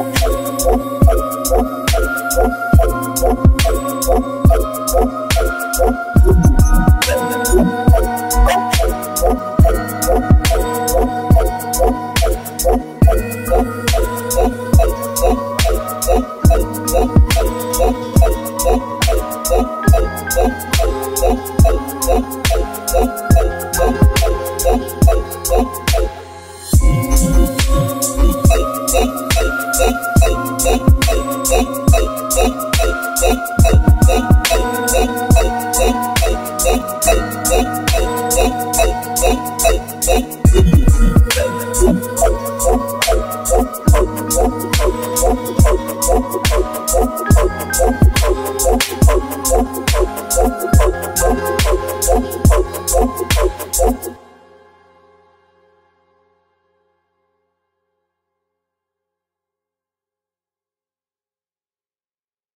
Oh. Hey.